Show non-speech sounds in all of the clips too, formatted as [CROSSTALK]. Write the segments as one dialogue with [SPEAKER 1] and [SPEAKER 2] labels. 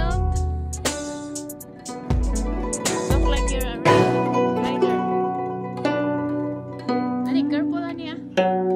[SPEAKER 1] belt. Look like you're a rider. Any careful, Ani.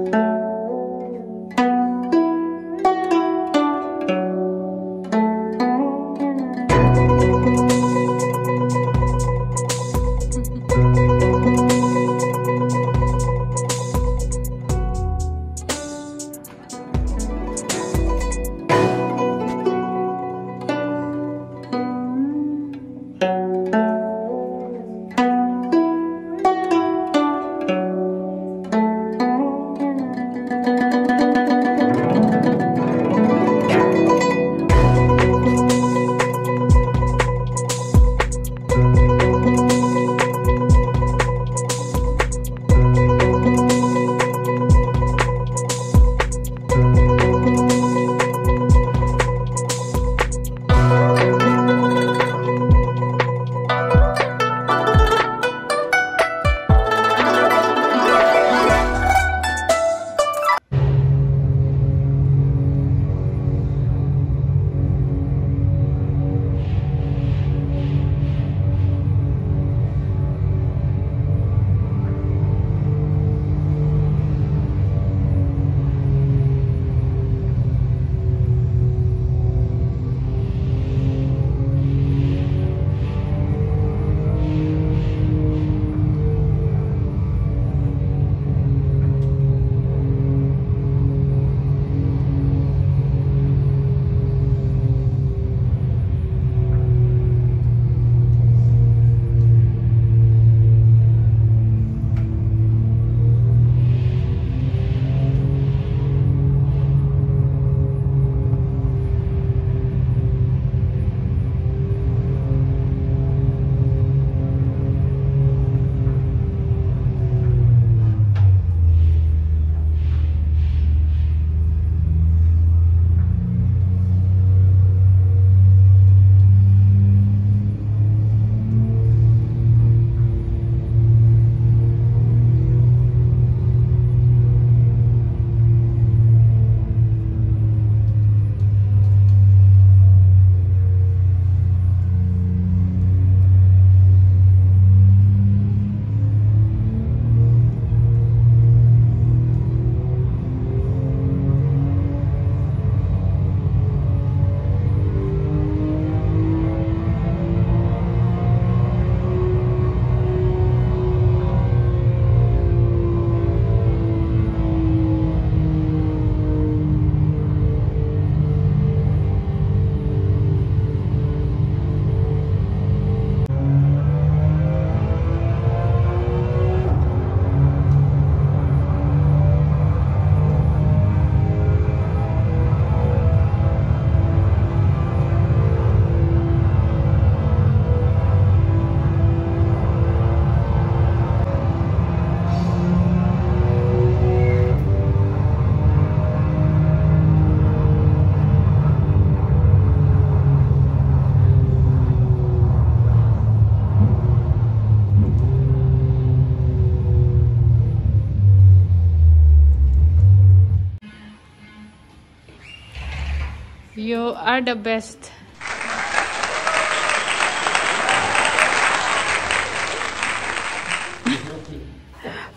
[SPEAKER 2] You are the best.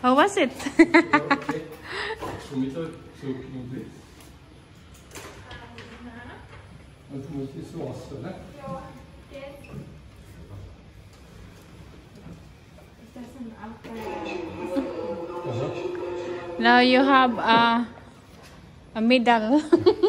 [SPEAKER 2] How was it? Now you have a, a medal. [LAUGHS]